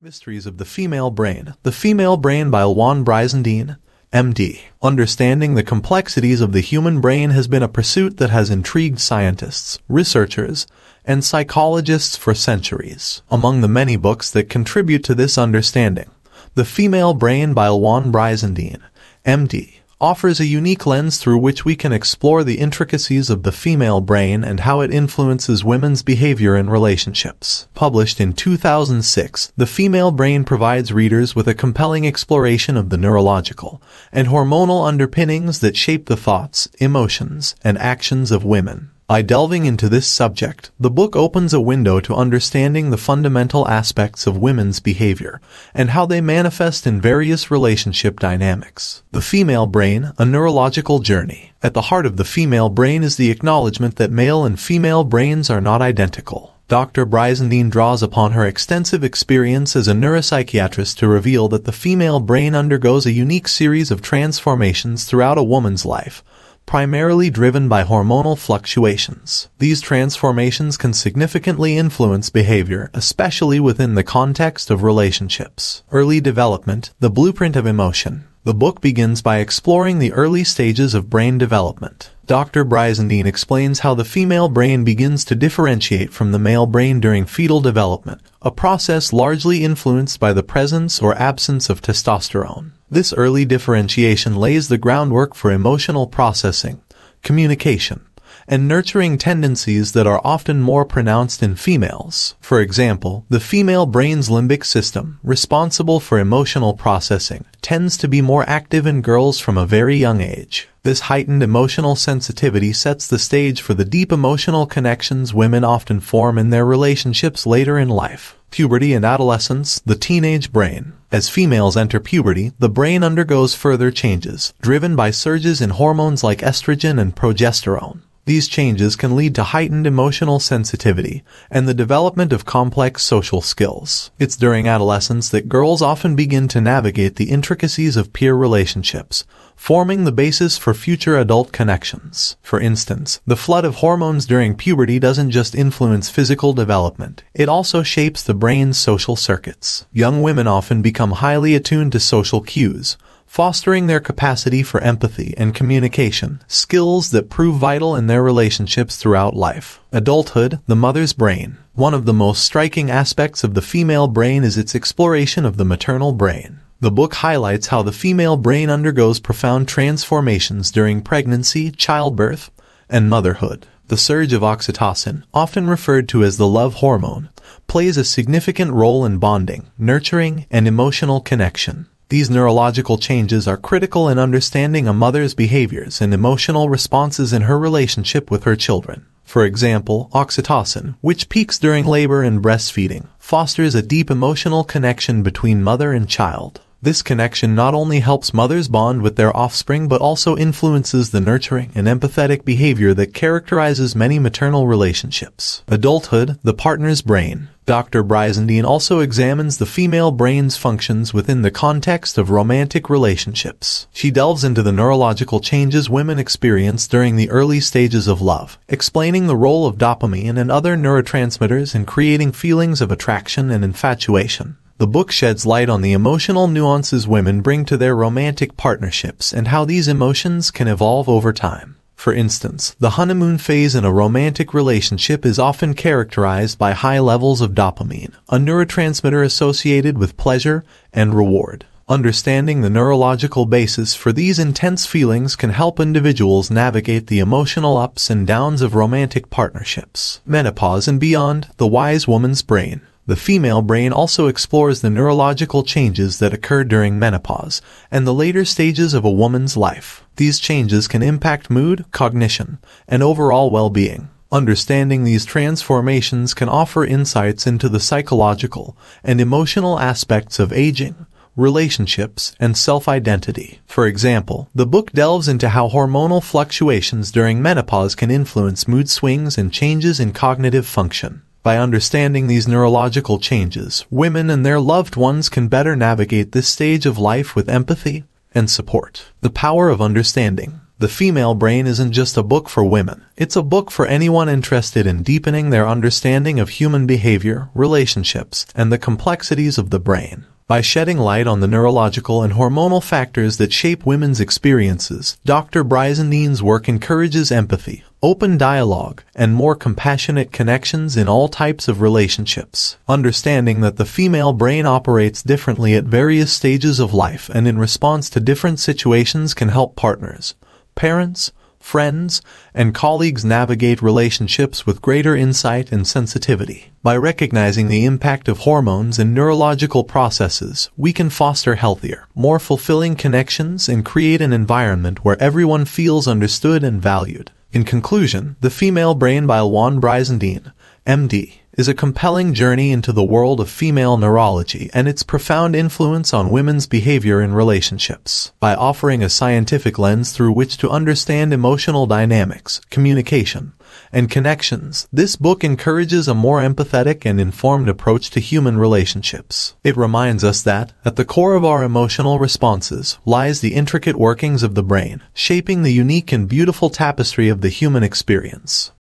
Mysteries of the Female Brain. The Female Brain by Louann Brizendine, MD. Understanding the complexities of the human brain has been a pursuit that has intrigued scientists, researchers, and psychologists for centuries. Among the many books that contribute to this understanding, The Female Brain by Louann Brizendine, MD, offers a unique lens through which we can explore the intricacies of the female brain and how it influences women's behavior in relationships. Published in 2006, The Female Brain provides readers with a compelling exploration of the neurological and hormonal underpinnings that shape the thoughts, emotions, and actions of women. By delving into this subject, the book opens a window to understanding the fundamental aspects of women's behavior and how they manifest in various relationship dynamics. The female brain, a neurological journey. At the heart of the female brain is the acknowledgement that male and female brains are not identical. Dr. Brizendine draws upon her extensive experience as a neuropsychiatrist to reveal that the female brain undergoes a unique series of transformations throughout a woman's life, primarily driven by hormonal fluctuations. These transformations can significantly influence behavior, especially within the context of relationships. Early development, the blueprint of emotion. The book begins by exploring the early stages of brain development. Dr. Brizendine explains how the female brain begins to differentiate from the male brain during fetal development, a process largely influenced by the presence or absence of testosterone. This early differentiation lays the groundwork for emotional processing, communication, and nurturing tendencies that are often more pronounced in females. For example, the female brain's limbic system, responsible for emotional processing, tends to be more active in girls from a very young age. This heightened emotional sensitivity sets the stage for the deep emotional connections women often form in their relationships later in life. Puberty and adolescence, the teenage brain. As females enter puberty, the brain undergoes further changes, driven by surges in hormones like estrogen and progesterone. These changes can lead to heightened emotional sensitivity and the development of complex social skills. It's during adolescence that girls often begin to navigate the intricacies of peer relationships, forming the basis for future adult connections. For instance, the flood of hormones during puberty doesn't just influence physical development, it also shapes the brain's social circuits. Young women often become highly attuned to social cues, fostering their capacity for empathy and communication, skills that prove vital in their relationships throughout life. Adulthood, the mother's brain. One of the most striking aspects of the female brain is its exploration of the maternal brain. The book highlights how the female brain undergoes profound transformations during pregnancy, childbirth, and motherhood. The surge of oxytocin, often referred to as the love hormone, plays a significant role in bonding, nurturing, and emotional connection. These neurological changes are critical in understanding a mother's behaviors and emotional responses in her relationship with her children. For example, oxytocin, which peaks during labor and breastfeeding, fosters a deep emotional connection between mother and child. This connection not only helps mothers bond with their offspring but also influences the nurturing and empathetic behavior that characterizes many maternal relationships. Adulthood, the partner's brain. Dr. Brizendine also examines the female brain's functions within the context of romantic relationships. She delves into the neurological changes women experience during the early stages of love, explaining the role of dopamine and other neurotransmitters in creating feelings of attraction and infatuation. The book sheds light on the emotional nuances women bring to their romantic partnerships and how these emotions can evolve over time. For instance, the honeymoon phase in a romantic relationship is often characterized by high levels of dopamine, a neurotransmitter associated with pleasure and reward. Understanding the neurological basis for these intense feelings can help individuals navigate the emotional ups and downs of romantic partnerships. Menopause and beyond, the wise woman's brain. The female brain also explores the neurological changes that occur during menopause and the later stages of a woman's life. These changes can impact mood, cognition, and overall well-being. Understanding these transformations can offer insights into the psychological and emotional aspects of aging, relationships, and self-identity. For example, the book delves into how hormonal fluctuations during menopause can influence mood swings and changes in cognitive function. By understanding these neurological changes, women and their loved ones can better navigate this stage of life with empathy and support. The power of understanding. The Female Brain isn't just a book for women. It's a book for anyone interested in deepening their understanding of human behavior, relationships, and the complexities of the brain. By shedding light on the neurological and hormonal factors that shape women's experiences, Dr. Brizendines' work encourages empathy, open dialogue, and more compassionate connections in all types of relationships. Understanding that the female brain operates differently at various stages of life and in response to different situations can help partners, parents, friends, and colleagues navigate relationships with greater insight and sensitivity. By recognizing the impact of hormones and neurological processes, we can foster healthier, more fulfilling connections and create an environment where everyone feels understood and valued. In conclusion, The Female Brain by Louann Brizendine, MD, is a compelling journey into the world of female neurology and its profound influence on women's behavior in relationships. By offering a scientific lens through which to understand emotional dynamics, communication, and connections, this book encourages a more empathetic and informed approach to human relationships. It reminds us that, at the core of our emotional responses, lies the intricate workings of the brain, shaping the unique and beautiful tapestry of the human experience.